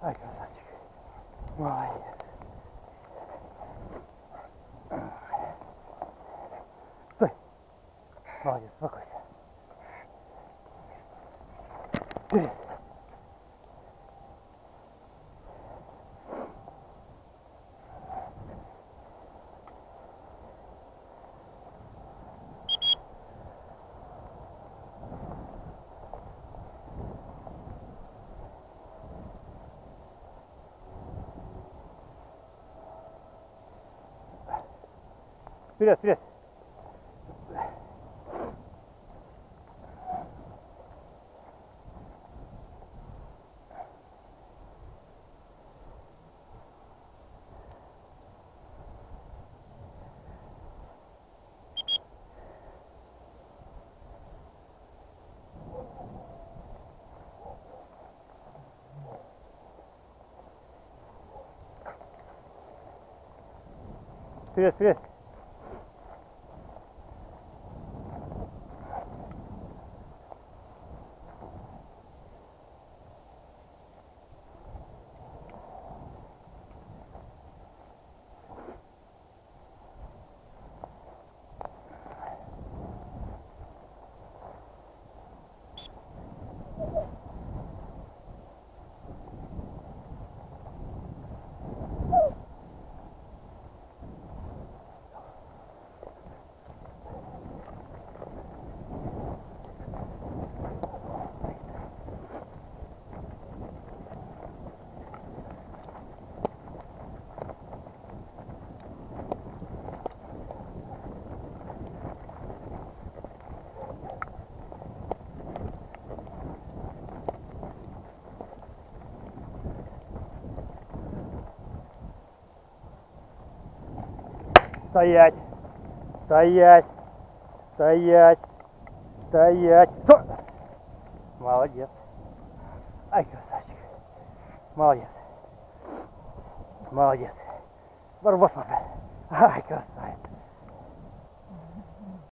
はい、まあい。い。です。まあい。い。です。まあい。い。です。Вперед, вперед. Вперед, вперед. Стоять. Стоять. Стоять. Стоять. Стой. Молодец. Ай, красавчик. Молодец. Молодец. Барбос, Ай, красавчик.